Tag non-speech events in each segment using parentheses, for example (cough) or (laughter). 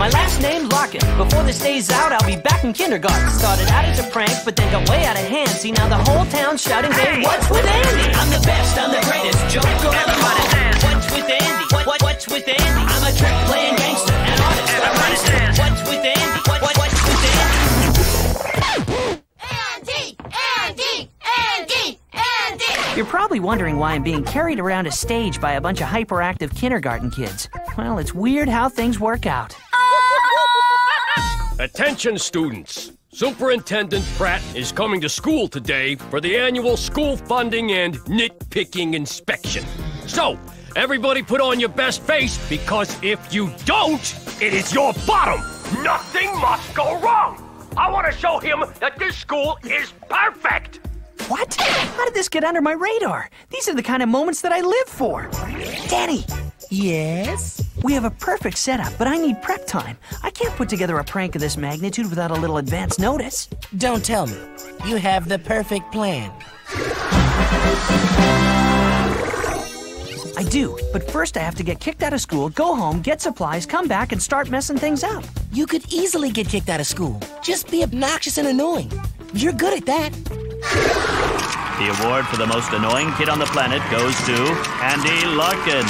My last name Larkin. Before this day's out, I'll be back in kindergarten. Started out as a prank, but then got way out of hand. See, now the whole town's shouting, hey, what's with Andy? I'm the best, I'm the greatest joker Everybody dance. What's with Andy? What, what, what's with Andy? I'm a trick playing gangster, an artist. Everybody dance. What's with Andy? What, what, what's with Andy? Andy! Andy! Andy! Andy! You're probably wondering why I'm being carried around a stage by a bunch of hyperactive kindergarten kids. Well, it's weird how things work out. Attention, students. Superintendent Pratt is coming to school today for the annual school funding and nitpicking inspection. So, everybody put on your best face because if you don't, it is your bottom. Nothing must go wrong. I want to show him that this school is perfect. What? How did this get under my radar? These are the kind of moments that I live for. Danny, Yes? We have a perfect setup, but I need prep time. I can't put together a prank of this magnitude without a little advance notice. Don't tell me. You have the perfect plan. I do, but first I have to get kicked out of school, go home, get supplies, come back, and start messing things up. You could easily get kicked out of school. Just be obnoxious and annoying. You're good at that. The award for the most annoying kid on the planet goes to Andy Larkin.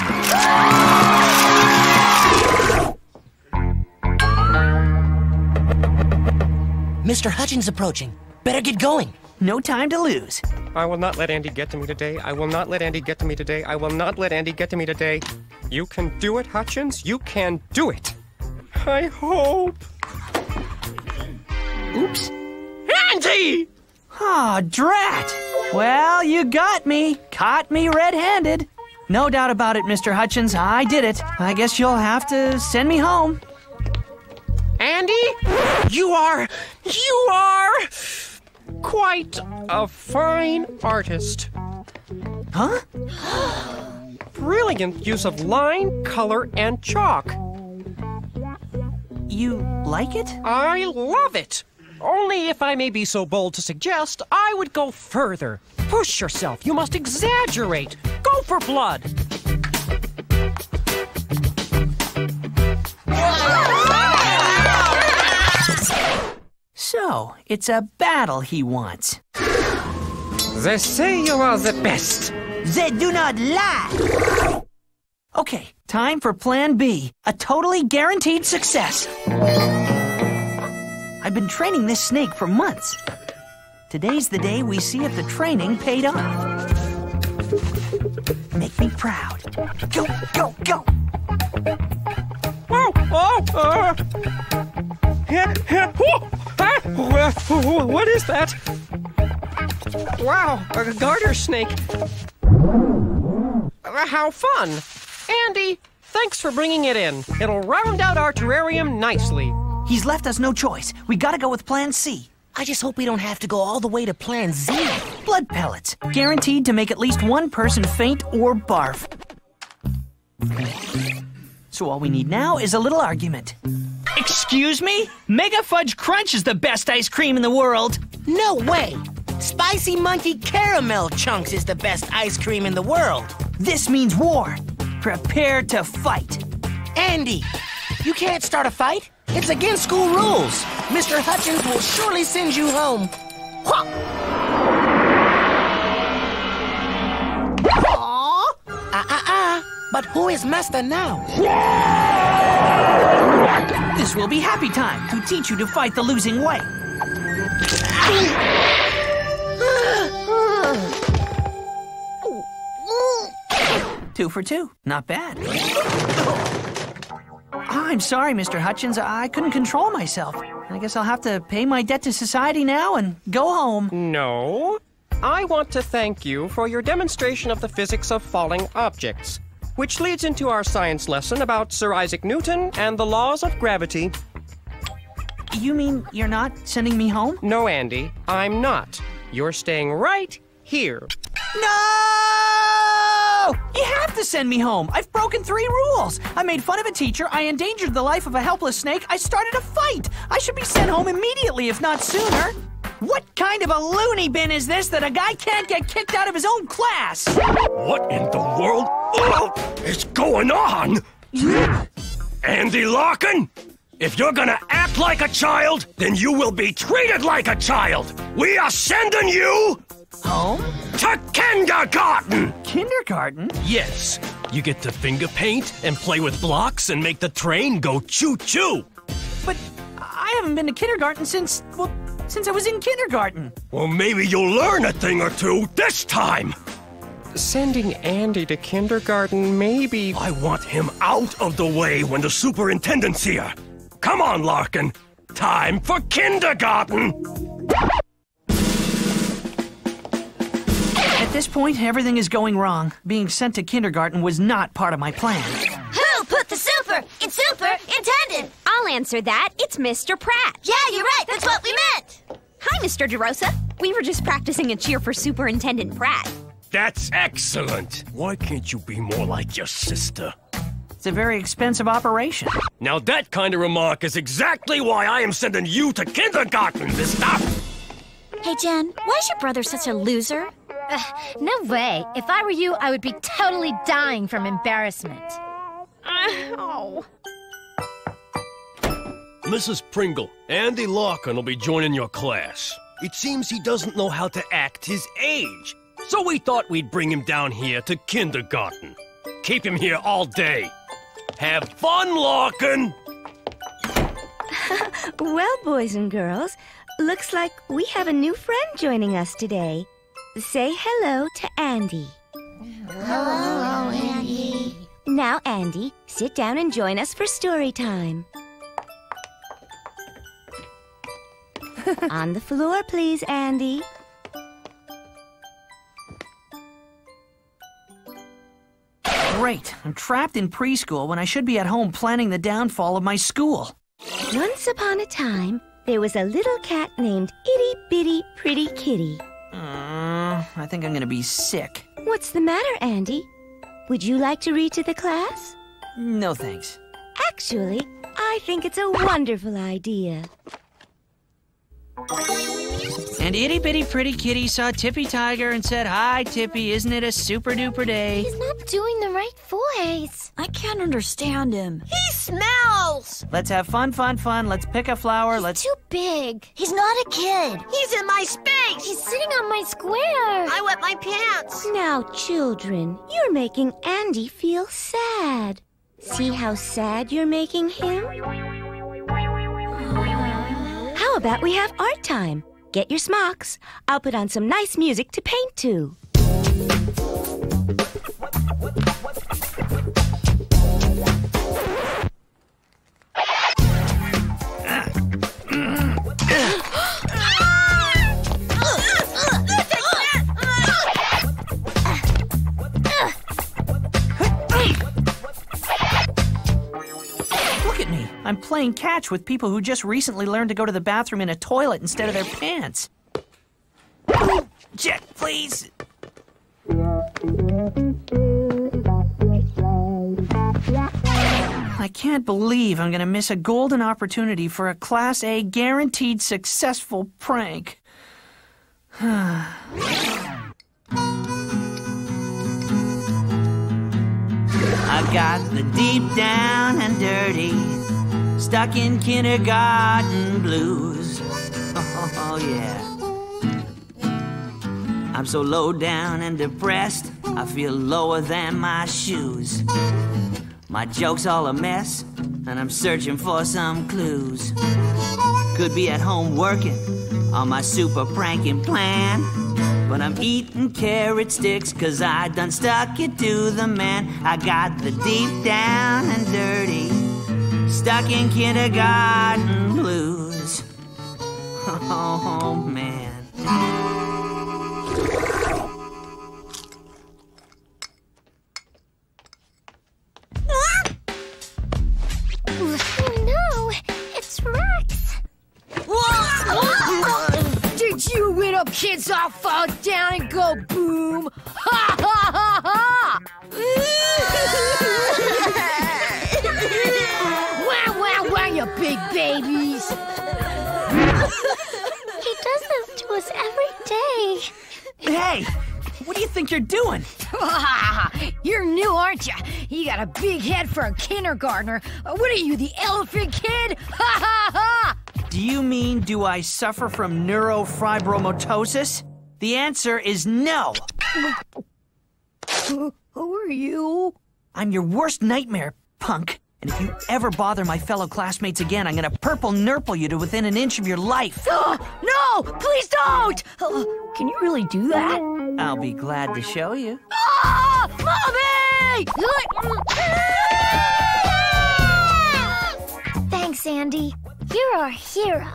Mr. Hutchins approaching. Better get going. No time to lose. I will not let Andy get to me today. I will not let Andy get to me today. I will not let Andy get to me today. You can do it, Hutchins. You can do it. I hope. Oops. Andy! Aw, drat! Well, you got me. Caught me red handed. No doubt about it, Mr. Hutchins. I did it. I guess you'll have to send me home. Andy? You are. You are. Quite a fine artist. Huh? Brilliant use of line, color, and chalk. You like it? I love it. Only if I may be so bold to suggest, I would go further. Push yourself. You must exaggerate. Go for blood. So, it's a battle he wants. They say you are the best. They do not lie! Okay, time for Plan B. A totally guaranteed success. I've been training this snake for months. Today's the day we see if the training paid off. Make me proud. Go, go, go! Oh, oh, uh. What is that? Wow, a garter snake. How fun. Andy, thanks for bringing it in. It'll round out our terrarium nicely. He's left us no choice. We gotta go with Plan C. I just hope we don't have to go all the way to Plan Z. Blood pellets. Guaranteed to make at least one person faint or barf. So all we need now is a little argument. Excuse me? Mega Fudge Crunch is the best ice cream in the world. No way! Spicy Monkey Caramel Chunks is the best ice cream in the world. This means war. Prepare to fight. Andy, you can't start a fight. It's against school rules. Mr. Hutchins will surely send you home. Huh. Aw. Ah, ah, ah. But who is master now? This will be happy time to teach you to fight the losing way. Two for two. Not bad. I'm sorry, Mr. Hutchins. I couldn't control myself. I guess I'll have to pay my debt to society now and go home. No. I want to thank you for your demonstration of the physics of falling objects, which leads into our science lesson about Sir Isaac Newton and the laws of gravity. You mean you're not sending me home? No, Andy, I'm not. You're staying right here. No! You have to send me home. I've broken three rules. I made fun of a teacher. I endangered the life of a helpless snake. I started a fight. I should be sent home immediately, if not sooner. What kind of a loony bin is this that a guy can't get kicked out of his own class? What in the world uh, is going on? Andy Larkin? If you're gonna act like a child, then you will be treated like a child. We are sending you Home? to kindergarten. Kindergarten? Yes, you get to finger paint and play with blocks and make the train go choo choo. But I haven't been to kindergarten since, well, since I was in kindergarten. Well, maybe you'll learn a thing or two this time. Sending Andy to kindergarten maybe. I want him out of the way when the superintendent's here. Come on, Larkin. Time for kindergarten. At this point, everything is going wrong. Being sent to kindergarten was not part of my plan. Who put the super in superintendent? I'll answer that. It's Mr. Pratt. Yeah, you're right. That's what we meant. Hi, Mr. DeRosa. We were just practicing a cheer for Superintendent Pratt. That's excellent. Why can't you be more like your sister? It's a very expensive operation. Now, that kind of remark is exactly why I am sending you to kindergarten, mister. Hey, Jen, why is your brother such a loser? No way. If I were you, I would be totally dying from embarrassment. Uh, oh. Mrs. Pringle, Andy Larkin will be joining your class. It seems he doesn't know how to act his age. So we thought we'd bring him down here to kindergarten. Keep him here all day. Have fun, Larkin! (laughs) Well, boys and girls, looks like we have a new friend joining us today. Say hello to Andy. Hello, Andy. Now, Andy, sit down and join us for story time. (laughs) On the floor, please, Andy. Great. I'm trapped in preschool when I should be at home planning the downfall of my school. Once upon a time, there was a little cat named Itty Bitty Pretty Kitty. Uh, I think I'm gonna be sick. What's the matter, Andy? Would you like to read to the class? No thanks. Actually, I think it's a wonderful idea. And itty bitty pretty kitty saw Tippy Tiger and said, Hi, Tippy, isn't it a super duper day? He's not doing the right voice. I can't understand him. He smells. Let's have fun, fun, fun. Let's pick a flower. Let's. Too big. He's not a kid. He's in my space. He's sitting on my square. I wet my pants. Now, children, you're making Andy feel sad. See how sad you're making him? About we have art time? Get your smocks. I'll put on some nice music to paint to. Playing catch with people who just recently learned to go to the bathroom in a toilet instead of their pants. Jet, please. I can't believe I'm going to miss a golden opportunity for a Class A guaranteed successful prank. (sighs) I've got the deep down and dirty, stuck in kindergarten blues. (laughs) Oh, yeah. I'm so low down and depressed, I feel lower than my shoes. My joke's all a mess, and I'm searching for some clues. Could be at home working on my super pranking plan. But I'm eating carrot sticks cause I done stuck it to the man. I got the deep down and dirty, stuck in kindergarten blues. (laughs) Oh man. Oh no, it's Rex. (laughs) Did you little kids all fall down and go boom? (laughs) Ha ha ha ha! Big babies! (laughs) He does this to us every day. Hey, What do you think you're doing? (laughs) You're new, aren't you? You got a big head for a kindergartner. Uh, What are you, the elephant kid? Ha ha ha! Do you mean do I suffer from neurofibromatosis? The answer is no. Who (laughs) who are you? I'm your worst nightmare, punk. And if you ever bother my fellow classmates again, I'm gonna purple nurple you to within an inch of your life. Oh, (gasps) no! Please don't! Uh, can you really do that? I'll be glad to show you. (laughs) Ah! Mommy! (laughs) Thanks, Andy. You're our hero.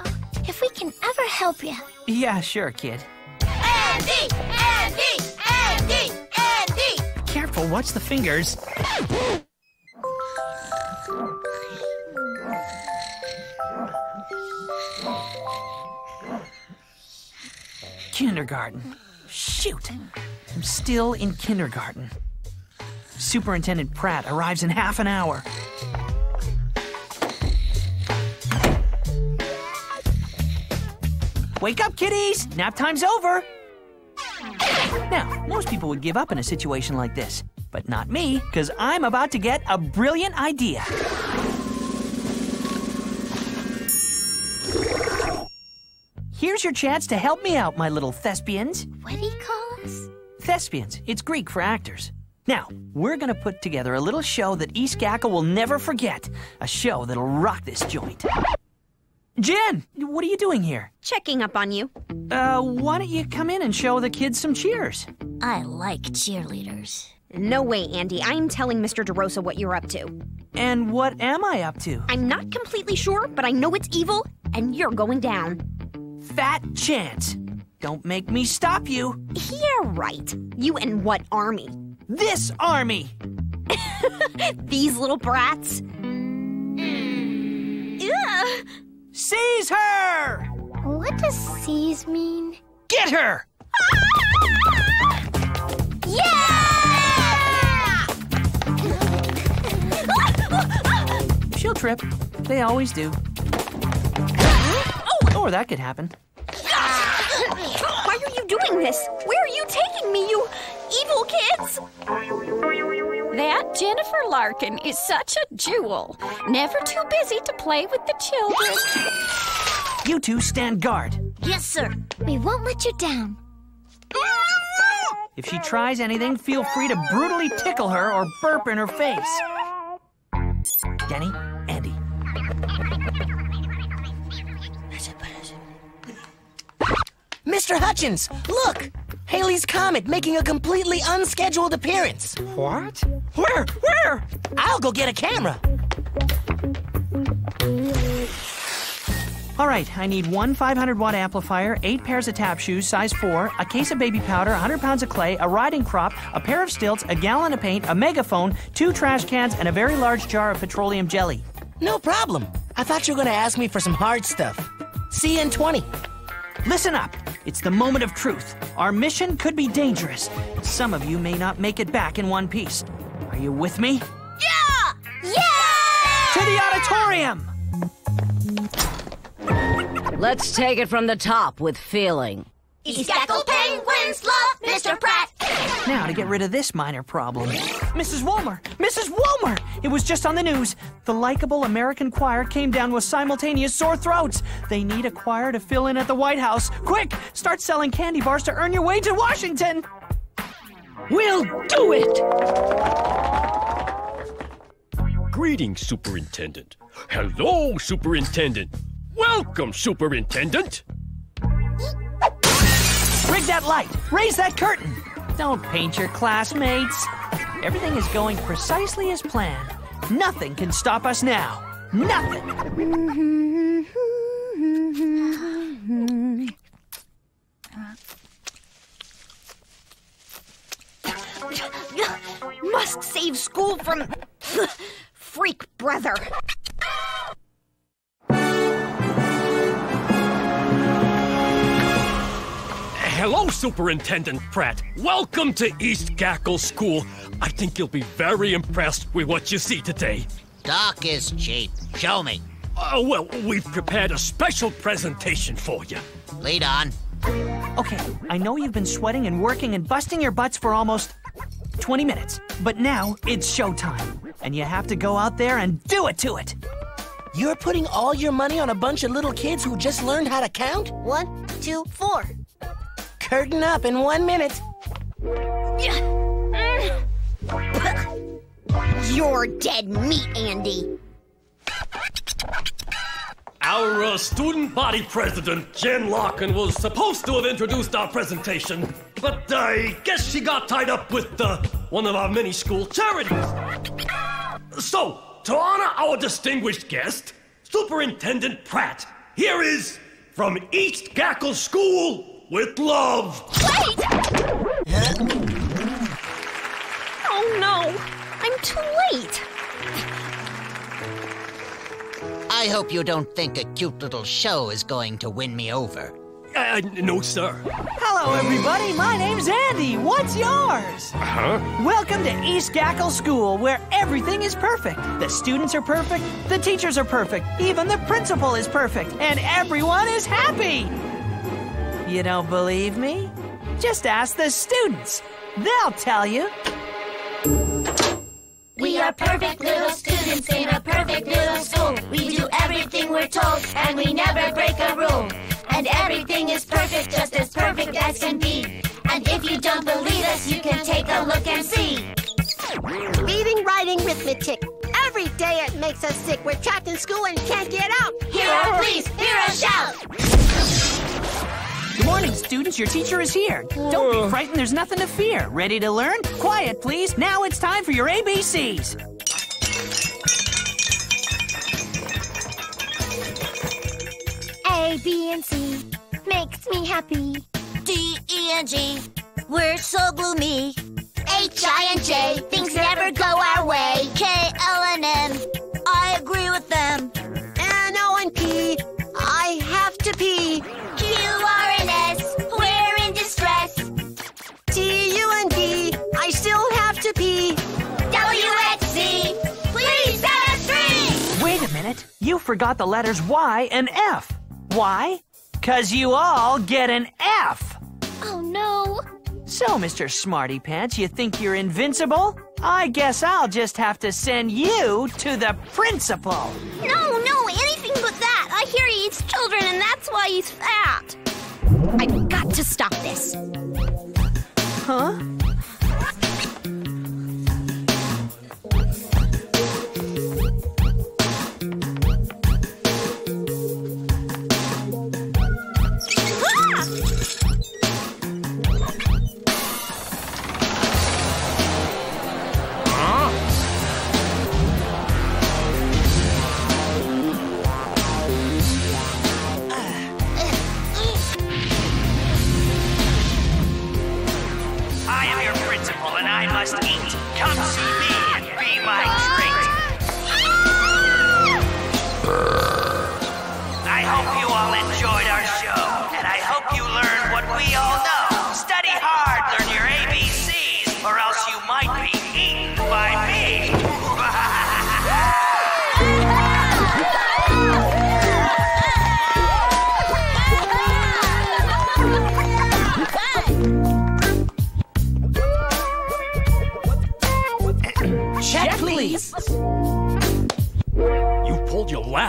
If we can ever help you. Yeah, sure, kid. Andy! Andy! Andy! Andy! Careful, watch the fingers. (laughs) Kindergarten. Shoot. I'm still in kindergarten. Superintendent Pratt arrives in half an hour. Wake up, kiddies! Nap time's over! Now, most people would give up in a situation like this, but not me, because I'm about to get a brilliant idea. Here's your chance to help me out, my little thespians. What do you call us? Thespians, it's Greek for actors. Now, we're gonna put together a little show that East Gackle will never forget. A show that'll rock this joint. Jen, what are you doing here? Checking up on you. Uh, why don't you come in and show the kids some cheers? I like cheerleaders. No way, Andy. I'm telling Mr. DeRosa what you're up to. And what am I up to? I'm not completely sure, but I know it's evil, and you're going down. Fat chance. Don't make me stop you. Yeah, right. You and what army? This army! (laughs) These little brats? Hmm. Ugh. Seize her! What does seize mean? Get her! (laughs) Yeah! (laughs) She'll trip. They always do. Or that could happen. Why are you doing this? Where are you taking me, you evil kids? That Jennifer Larkin is such a jewel. Never too busy to play with the children. You two stand guard. Yes, sir. We won't let you down. If she tries anything, feel free to brutally tickle her or burp in her face. Denny, Mr. Hutchins, look! Halley's Comet making a completely unscheduled appearance. What? Where? Where? I'll go get a camera. All right, I need one 500 watt amplifier, eight pairs of tap shoes, size four, a case of baby powder, 100 pounds of clay, a riding crop, a pair of stilts, a gallon of paint, a megaphone, two trash cans, and a very large jar of petroleum jelly. No problem. I thought you were going to ask me for some hard stuff. See you in 20. Listen up. It's the moment of truth. Our mission could be dangerous. Some of you may not make it back in one piece. Are you with me? Yeah! Yeah! To the auditorium! Let's take it from the top with feeling. East Gackle Penguins love Mr. Pratt. Now to get rid of this minor problem. Mrs. Wolmer! Mrs. Wolmer! It was just on the news. The likable American choir came down with simultaneous sore throats. They need a choir to fill in at the White House. Quick! Start selling candy bars to earn your way to Washington! We'll do it! Greetings, Superintendent. Hello, Superintendent. Welcome, Superintendent. Rig that light! Raise that curtain! Don't paint your classmates. Everything is going precisely as planned. Nothing can stop us now. Nothing! (laughs) Must save school from (laughs) freak brother. Hello, Superintendent Pratt. Welcome to East Gackle School. I think you'll be very impressed with what you see today. Doc is cheap. Show me. Oh, well, we've prepared a special presentation for you. Lead on. Okay, I know you've been sweating and working and busting your butts for almost 20 minutes, but now it's showtime, and you have to go out there and do it to it. You're putting all your money on a bunch of little kids who just learned how to count? One, two, four. Curtain up in one minute. You're dead meat, Andy. Our uh, student body president, Jen Larkin, was supposed to have introduced our presentation, but I guess she got tied up with uh, one of our many school charities. So, to honor our distinguished guest, Superintendent Pratt, here is from East Gackle School with love. Wait! Oh no, I'm too late. I hope you don't think a cute little show is going to win me over. Uh, no, sir. Hello, everybody. My name's Andy. What's yours? Huh? Welcome to East Gackle School, where everything is perfect. The students are perfect, the teachers are perfect, even the principal is perfect, and everyone is happy. You don't believe me? Just ask the students. They'll tell you. We are perfect little students in a perfect little school. We do everything we're told, and we never break a rule. And everything is perfect, just as perfect as can be. And if you don't believe us, you can take a look and see. Reading, writing, arithmetic. Every day it makes us sick. We're trapped in school and can't get out. Hear a please, hear a shout. Good morning, students. Your teacher is here. Don't be frightened. There's nothing to fear. Ready to learn? Quiet, please. Now it's time for your ABCs. A, B, and C makes me happy. D, E, and G, we're so gloomy. H, I, and J, things never go our forgot the letters Y and F. Why? Because you all get an F. Oh no. So, Mr. Smarty Pants, you think you're invincible? I guess I'll just have to send you to the principal. No, no, anything but that. I hear he eats children, and that's why he's fat. I've got to stop this. Huh?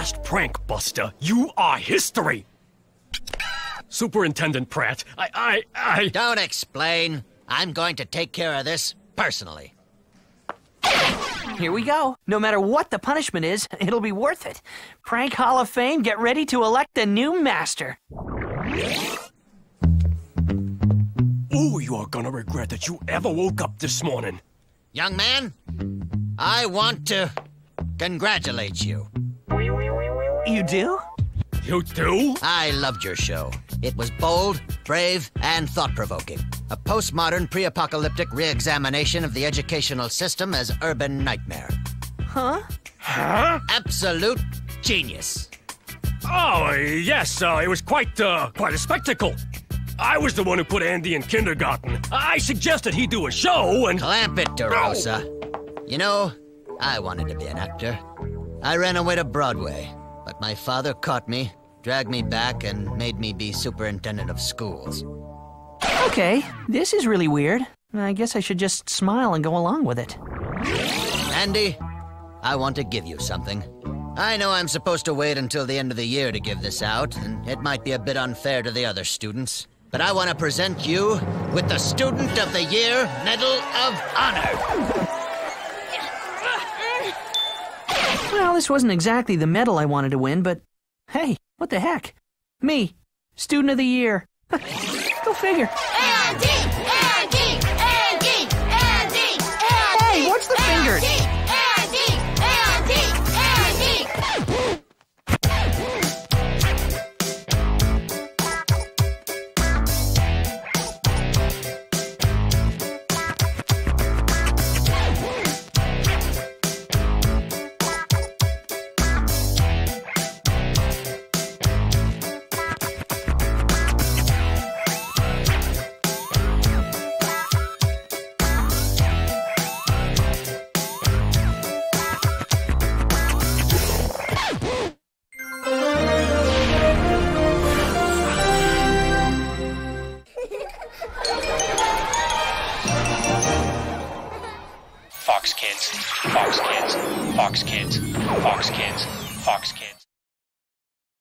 Pulled last prank, Buster. You are history. Superintendent Pratt, I, I, I. Don't explain. I'm going to take care of this personally. Here we go. No matter what the punishment is, (laughs) it'll be worth it. Prank Hall of Fame, get ready to elect a new master. Ooh, you are gonna regret that you ever woke up this morning. Young man, I want to congratulate you. You do? You do? I loved your show. It was bold, brave, and thought provoking. A postmodern, pre apocalyptic re examination of the educational system as urban nightmare. Huh? Huh? Absolute genius. Oh, yes, uh, it was quite, uh, quite a spectacle. I was the one who put Andy in kindergarten. I suggested he do a show and. Clamp it, DeRosa. You know, I wanted to be an actor. I ran away to Broadway, but my father caught me, dragged me back and made me be superintendent of schools. Okay, this is really weird. I guess I should just smile and go along with it. Andy, I want to give you something. I know I'm supposed to wait until the end of the year to give this out, and it might be a bit unfair to the other students, but I want to present you with the Student of the Year Medal of Honor. Well, this wasn't exactly the medal I wanted to win, but hey, what the heck? Me, Student of the Year. (laughs) Go figure.